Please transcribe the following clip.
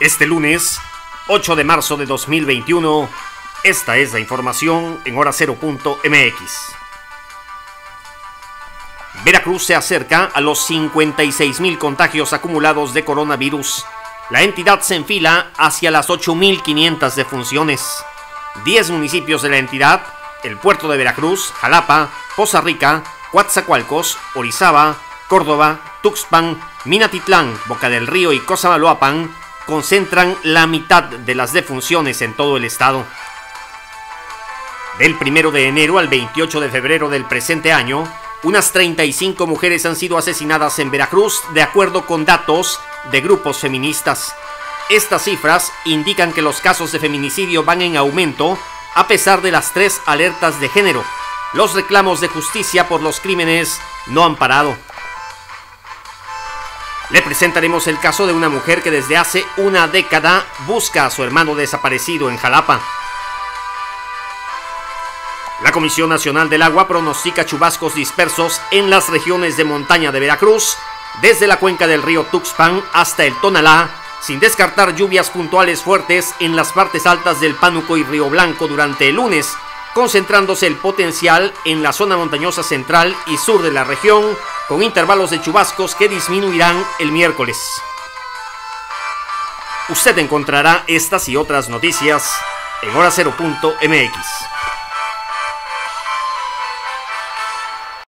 Este lunes, 8 de marzo de 2021, esta es la información en hora 0.mx. Veracruz se acerca a los 56 mil contagios acumulados de coronavirus. La entidad se enfila hacia las 8.500 defunciones. 10 municipios de la entidad, el puerto de Veracruz, Jalapa, Poza Rica, Coatzacoalcos, Orizaba, Córdoba, Tuxpan, Minatitlán, Boca del Río y Cosamaloapan concentran la mitad de las defunciones en todo el estado. Del 1 de enero al 28 de febrero del presente año, unas 35 mujeres han sido asesinadas en Veracruz de acuerdo con datos de grupos feministas. Estas cifras indican que los casos de feminicidio van en aumento a pesar de las tres alertas de género. Los reclamos de justicia por los crímenes no han parado. Le presentaremos el caso de una mujer que desde hace una década busca a su hermano desaparecido en Jalapa. La Comisión Nacional del Agua pronostica chubascos dispersos en las regiones de montaña de Veracruz, desde la cuenca del río Tuxpan hasta el Tonalá, sin descartar lluvias puntuales fuertes en las partes altas del Pánuco y Río Blanco durante el lunes, concentrándose el potencial en la zona montañosa central y sur de la región, con intervalos de chubascos que disminuirán el miércoles. Usted encontrará estas y otras noticias en hora0.mx.